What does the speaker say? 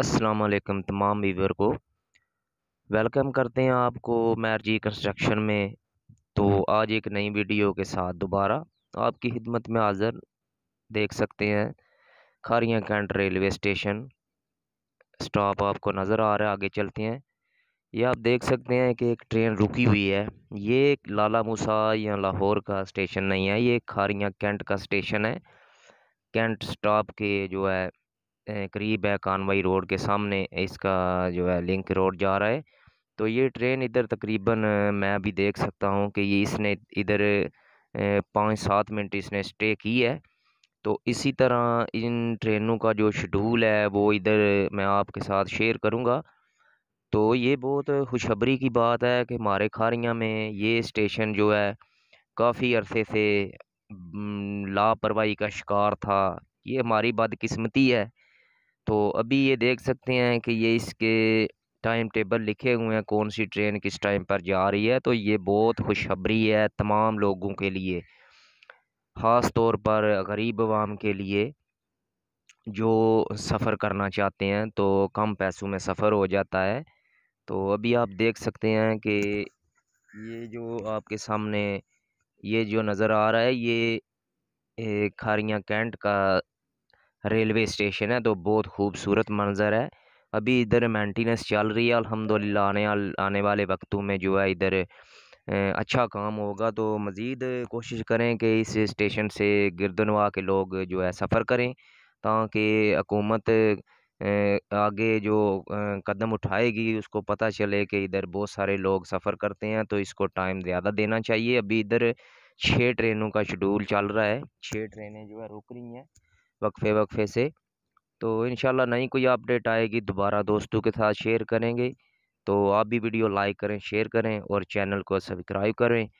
अस्सलाम वालेकुम तमाम व्यूवर को। वेलकम करते हैं आपको मैरजी कंस्ट्रक्शन में। तो आज एक नई वीडियो के साथ दोबारा आपकी खिदमत में हाज़िर देख सकते हैं। Kharian cantt railway station. Stop आपको नज़र आ रहा है, आगे चलते हैं। ये आप देख सकते हैं कि एक ट्रेन रुकी हुई है। ये लाला मूसा या लाहौर का स्टेशन नहीं है, ये खारियाँ कैंट का स्टेशन है। कैंट स्टॉप के जो है करीब है कानवाई रोड के सामने, इसका जो है लिंक रोड जा रहा है। तो ये ट्रेन इधर तकरीबन मैं अभी देख सकता हूँ कि ये इसने इधर पाँच सात मिनट इसने स्टे की है। तो इसी तरह इन ट्रेनों का जो शेड्यूल है, वो इधर मैं आपके साथ शेयर करूँगा। तो ये बहुत खुशखबरी की बात है कि हमारे खारियाँ में ये स्टेशन जो है, काफ़ी अरसे से लापरवाही का शिकार था। ये हमारी बदकिस्मती है। तो अभी ये देख सकते हैं कि ये इसके टाइम टेबल लिखे हुए हैं, कौन सी ट्रेन किस टाइम पर जा रही है तो ये बहुत खुशखबरी है तमाम लोगों के लिए। ख़ास तौर पर गरीब आवाम के लिए जो सफ़र करना चाहते हैं तो कम पैसों में सफ़र हो जाता है। तो अभी आप देख सकते हैं कि ये जो आपके सामने ये जो नज़र आ रहा है, ये खारियाँ कैंट का रेलवे स्टेशन है तो बहुत खूबसूरत मंज़र है। अभी इधर मेंटेनेंस चल रही है अल्हम्दुलिल्लाह आने आने वाले वक्तों में जो है इधर अच्छा काम होगा। तो मज़ीद कोशिश करें कि इस स्टेशन से गिरदनवा के लोग जो है सफ़र करें, ताकि हुकूमत आगे जो कदम उठाएगी, उसको पता चले कि इधर बहुत सारे लोग सफ़र करते हैं तो इसको टाइम ज़्यादा देना चाहिए। अभी इधर छः ट्रेनों का शेड्यूल चल रहा है। छः ट्रेनें जो है रुक रही हैं। वक्फे वक्फे से। तो इन नई कोई अपडेट आएगी, दोबारा दोस्तों के साथ शेयर करेंगे। तो आप भी वीडियो लाइक करें, शेयर करें और चैनल को सब्सक्राइब करें।